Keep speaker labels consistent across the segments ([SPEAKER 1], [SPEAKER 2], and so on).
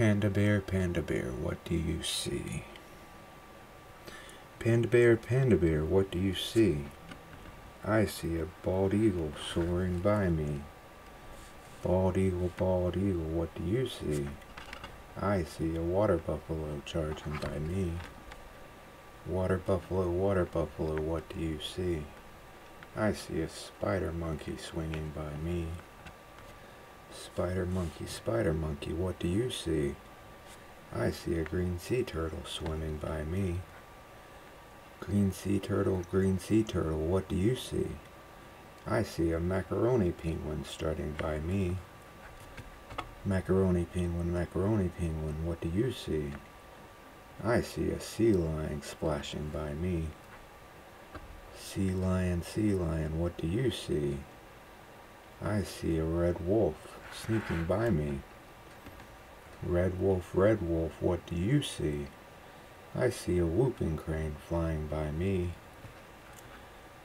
[SPEAKER 1] Panda bear, panda bear, what do you see? Panda bear, panda bear, what do you see? I see a bald eagle soaring by me. Bald eagle, bald eagle, what do you see? I see a water buffalo charging by me. Water buffalo, water buffalo, what do you see? I see a spider monkey swinging by me. Spider monkey, spider monkey, what do you see? I see a green sea turtle swimming by me. Green sea turtle, green sea turtle, what do you see? I see a macaroni penguin strutting by me. Macaroni penguin, macaroni penguin, what do you see? I see a sea lion splashing by me. Sea lion, sea lion, what do you see? I see a red wolf sneaking by me. Red wolf, red wolf, what do you see? I see a whooping crane flying by me.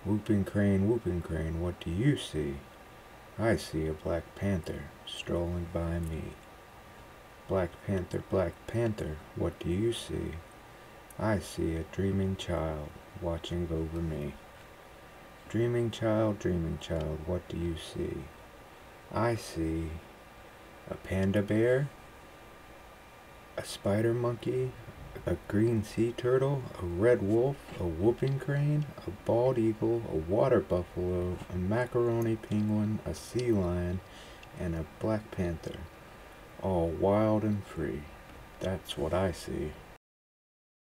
[SPEAKER 1] Whooping crane, whooping crane, what do you see? I see a black panther strolling by me. Black panther, black panther, what do you see? I see a dreaming child watching over me. Dreaming child, dreaming child, what do you see? I see. A panda bear, a spider monkey, a green sea turtle, a red wolf, a whooping crane, a bald eagle, a water buffalo, a macaroni penguin, a sea lion, and a black panther, all wild and free. That's what I see.